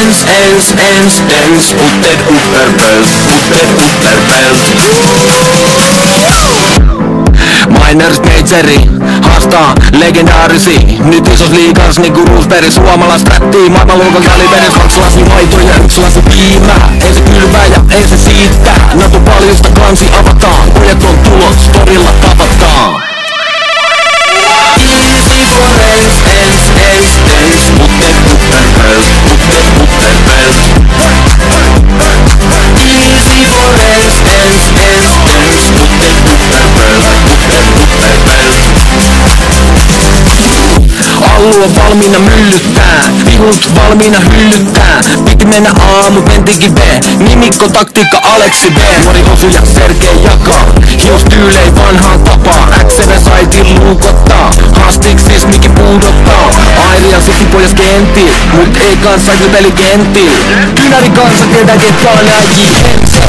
ens, ens, ens Putter upperbelt, putter upperbelt Miners Majori haastaa legendaarisi. Nyt isos liikas niinku Roosberg Suomalais rättii maailmanluokan kaliberis Kaksi lasi maitoa ja yksi lasi piimää Ei se kylmää ja ei se siittää. Natu paljosta kansi avataan. Pojat on tulos, torilla Allu on valmiina myllyttää, vihut valmiina hyllyttää. Piti mennä A, mut mentikin B. Nimikko, taktiikka, Aleksi B. Mori Osu ja Sergei jakaa Hius tyylei vanhaan tapaa XV saitin luukottaa. Haastiksis mikin puudottaa. Airia sukipojas kentti Mut ei kanssa juteli kentti Kynäri kanssa ketkä on äijii Ensa